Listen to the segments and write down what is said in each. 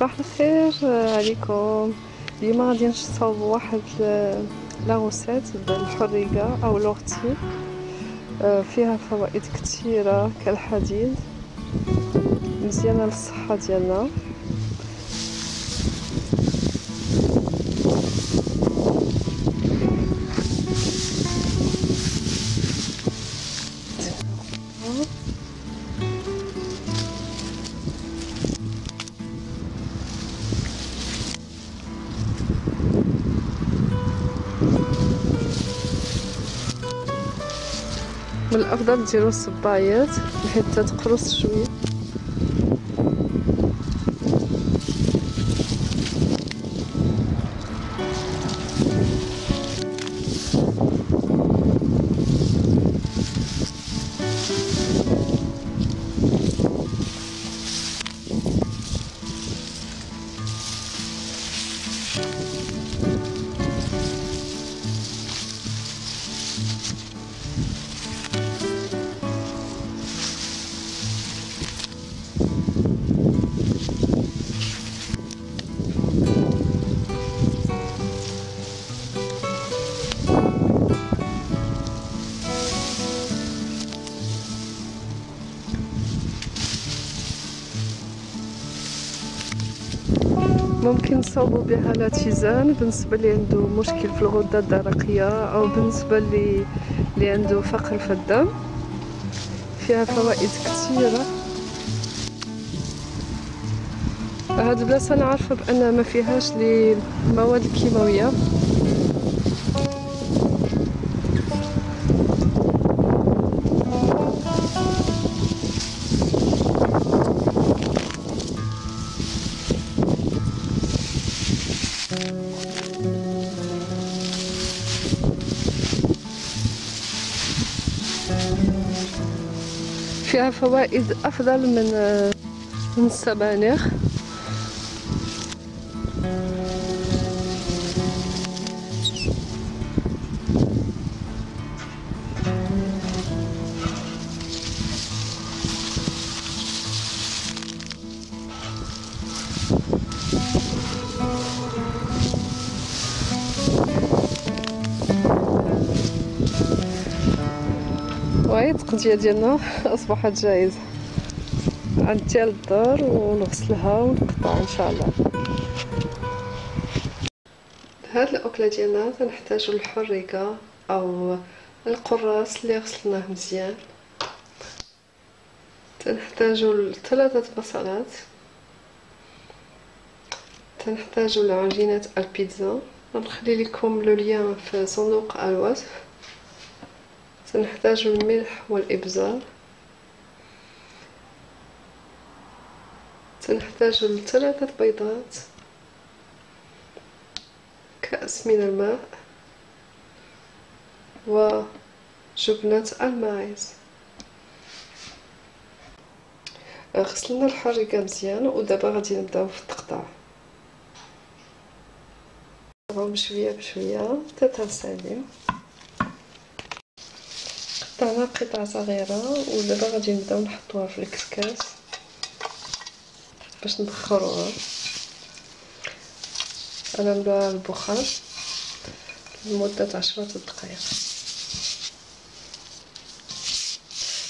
صباح الخير عليكم. اليوم غادي نصاوب واحد لاغوسيت بالحريقة أو لوغتي فيها فوائد كثيرة كالحديد مزيانة للصحة ديالنا. من الأفضل ديروا الصبايات حتى تقرص شوية. ممكن نصاوبوا بها لا تيزان بالنسبة اللي عنده مشكل في الغدة الدرقية أو بالنسبة اللي اللي عنده فقر في الدم. فيها فوائد كثيرة. هاد البلاصة أنا عارفة بأن ما فيهاش لي مواد كيماوية. فوائد أفضل من من السبانخ. التقضيه ديالنا. اصبحت جاهزه غنديها للدار ونغسلها ونقطع إن شاء الله. هاد الأكلة ديالنا تنحتاجو الحريقه أو القراص اللي غسلناه مزيان. تنحتاجو ثلاثة بصلات. تنحتاجو العجينه البيتزا. غنخلي لكم لو ليان في صندوق الوصف. سنحتاج الملح والإبزار. سنحتاج ثلاثة بيضات. كأس من الماء. وجبنة الماعز غسلنا الحريقة مزيان ودابا غادي نبداو في التقطاع بشوية بشوية. حتى تنسالي قطعنا قطع صغيرة ودابا غادي نبداو نحطوها في الكسكاس باش نبخروها. أنا ندوها البخار لمدة عشرة دقائق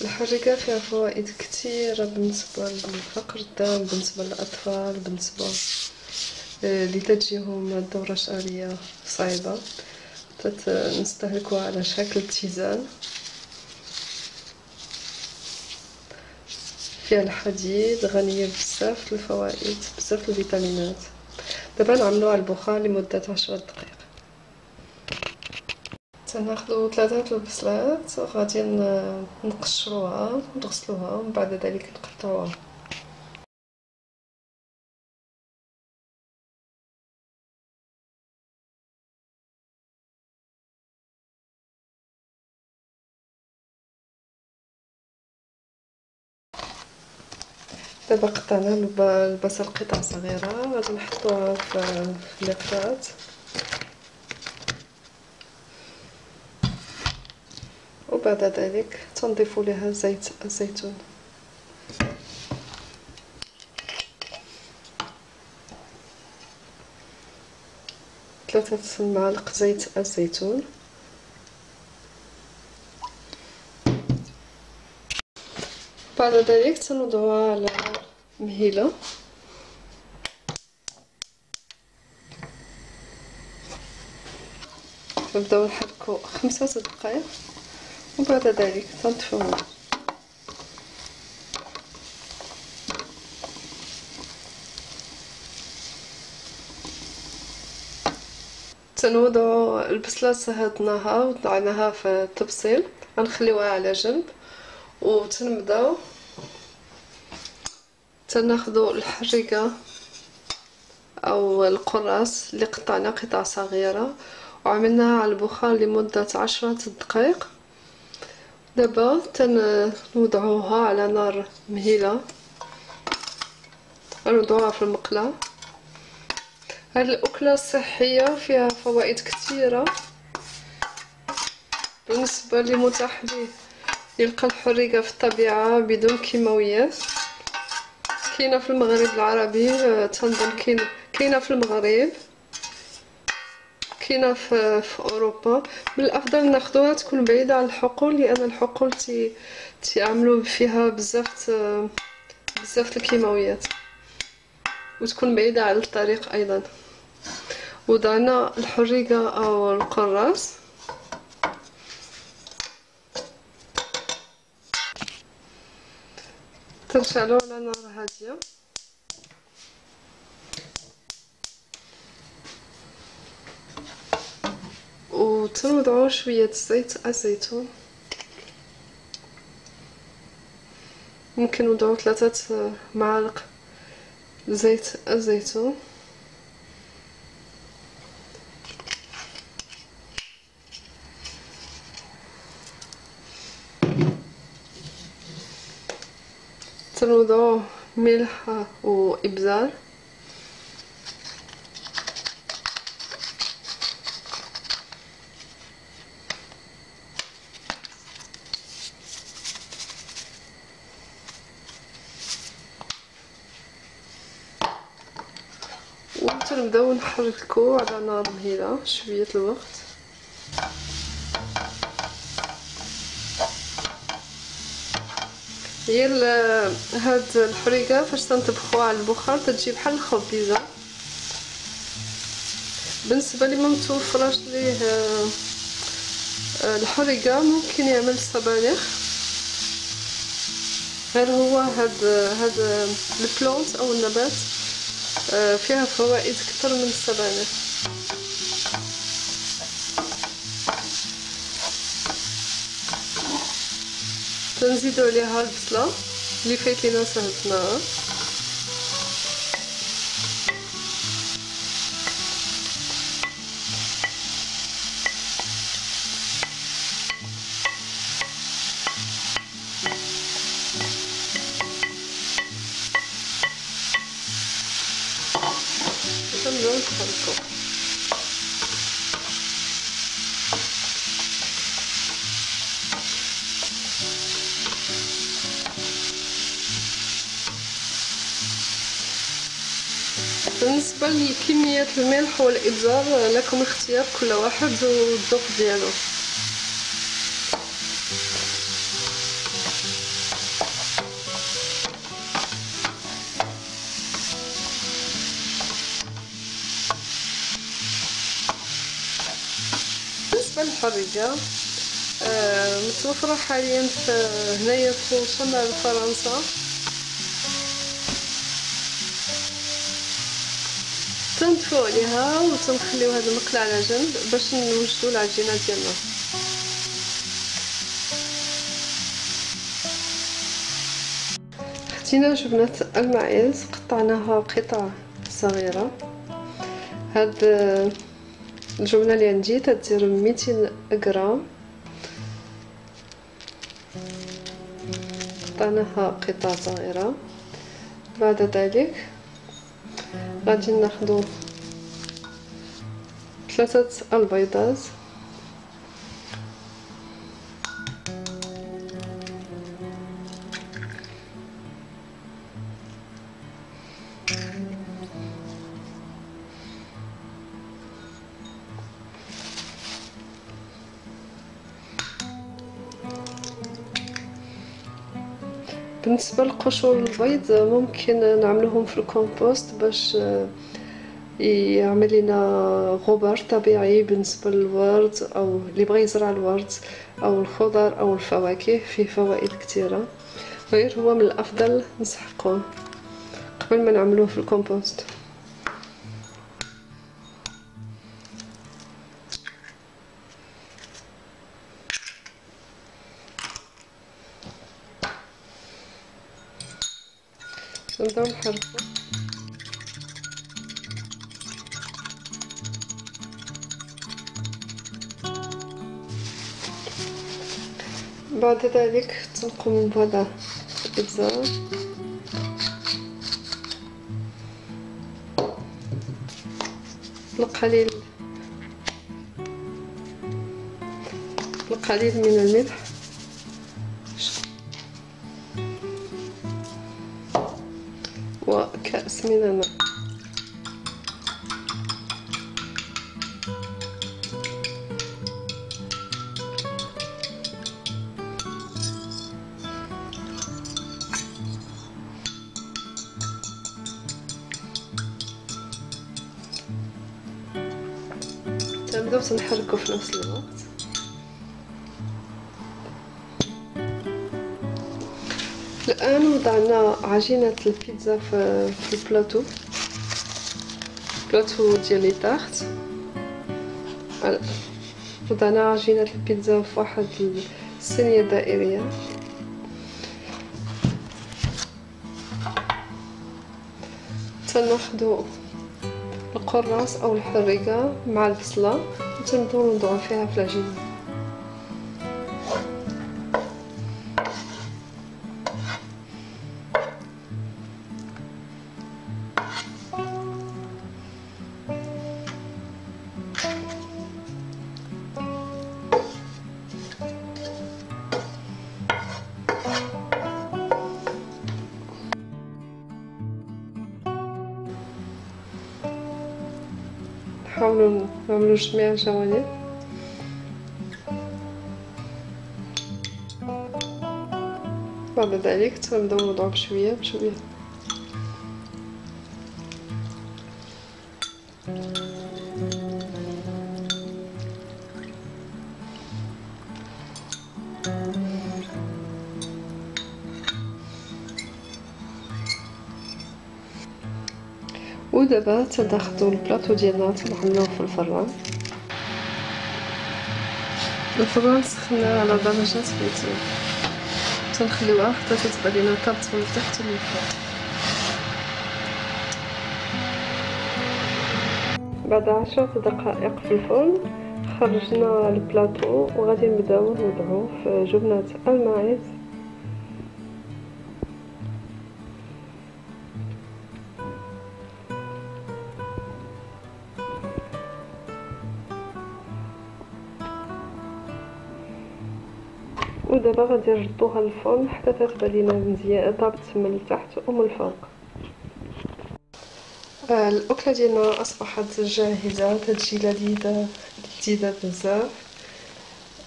الحريقه فيها فوائد كثيره بالنسبة لفقر الدم بالنسبة للأطفال بالنسبة اللي تجيهم الدوره الشهريه صعيبة. نستهلكوها على شكل تيزان. فيها الحديد غنية بزاف الفوائد بزاف الفيتامينات. دابا نعملوها على البخار لمدة عشرة دقائق تناخدو ثلاثة البصلات غادي نقشروها نغسلوها ومن بعد ذلك نقطعوها. دابا قطعنا البصل قطع صغيرة غادي نحطوها في اللفات وبعد ذلك تنضيف لها زيت الزيتون. ثلاثة معالق زيت الزيتون. بعد ذلك سنضعها على مهيلة. نبداو نحركو خمسة دقائق وبعد ذلك تنطفوه تنوضعو البصلة صهدناها وضعناها في التبصيل. غنخليوها على جنب وتنبدأو تناخدو الحريقة أو القراص اللي قطعنا قطع صغيرة وعملناها على البخار لمدة عشرة دقائق. دابا تنوضعوها على نار مهيلة. غنوضعوها في المقلاة. هاد الأكلة صحية فيها فوائد كثيرة. بالنسبة لمتحبي يلقى الحريقة في الطبيعة بدون كيماويات. كاينة في المغرب العربي تنظن كاينة في المغرب كاينة في, في أوروبا. من الافضل ناخذوها تكون بعيدة عن الحقول لأن الحقول تي تيعملوا فيها بزاف بزاف الكيماويات وتكون بعيدة على الطريق أيضا. وضعنا الحريقة أو القراص. تنشعلو نار هاديه وتنوضعو شوية زيت الزيتون. ممكن نوضعو ثلاثة معالق زيت الزيتون. تنوضعو ملح وابزار ونبداو نحركو على نار مهيلة شوية الوقت. هي هاد الحريقه فاش تنطبخوها على البخار تجي بحال الخبيزه بالنسبة لي ما متوفرش ليه آه، الحريقة ممكن يعمل الصبانخ غير هو هاد هاد البلونت أو النبات آه، فيها فوائد كتر من السبانخ تنزيدو عليها البصله اللي فايت لينا سهلتناها تنبداو بالنسبة لكمية الملح والإبزار لكم اختيار كل واحد والذوق ديالو. بالنسبة للحريقة آه متوفرة حاليا هنايا في فرنسا. تنطفو عليها وتنخليو هاد المقلة على جنب باش نوجدو العجينة ديالنا. خدينا جبنة الماعز قطعناها قطع صغيرة. هاد الجبنة اللي عندي تدير 200 غرام. قطعناها قطع صغيرة. بعد ذلك غادي ناخدو ثلاثة البيضات بالنسبة للقشور البيض ممكن نعملوهم في الكومبوست باش يعمل لنا غبار طبيعي بالنسبة للورد أو اللي بغى يزرع الورد أو الخضر أو الفواكه فيه فوائد كثيرة غير هو من الأفضل نسحقوه قبل ما نعملوه في الكومبوست. نبداو نحركو بعد ذلك تنقوم بوضع الإبزار القليل. القليل من الملح. وكأس من الماء تنبداو تنحركو في نفس الوقت. الآن وضعنا عجينة البيتزا في, البلاطو البلاطو ديال لي تارت وضعنا عجينة البيتزا في واحد الصينية دائرية. تناخدو القراص أو الحريقة مع البصلة. وتنبدأو نوضعو فيها في العجينة نحاولوا نعملوا جميع الجوانب بعد ذلك تنبداو نوضعو بشويه بشويه ودابا تناخدو البلاطو ديالنا تنحملوه في الفران الفران سخنا على درجة ميتين تنخليوها حتى تتبان لينا طابت من التحت ومن الفوق بعد عشرة دقائق في الفرن خرجنا البلاطو وغادي نبداو نوضعوه في جبنة الماعز ودابا غادي نردوها للفرن حتى تتبان لينا مزيان طابت من التحت ومن الفوق آه، الأكلة ديالنا أصبحت جاهزة تتجي لذيذة لذيذة بزاف.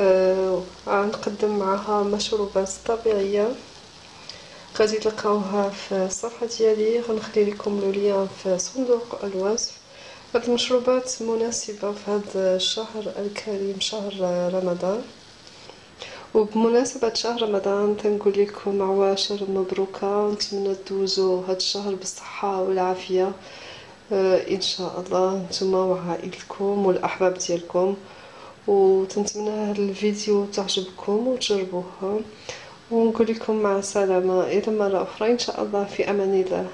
آه غنقدم معها مشروبات طبيعية. غادي تلقاوها في الصفحة ديالي. غنخلي لكم لو في صندوق الوصف. هاد المشروبات مناسبة في هذا الشهر الكريم شهر رمضان. وبمناسبة شهر رمضان تنقول لكم عواشر مبروكة ونتمنى دوزو هاد الشهر بالصحة والعافية. آه إن شاء الله نتوما وعائلتكم والأحباب ديالكم. وتنتمنى هاد الفيديو تعجبكم وتجربوها. ونقول لكم مع السلامة إلى مرة أخرى إن شاء الله في أمان الله.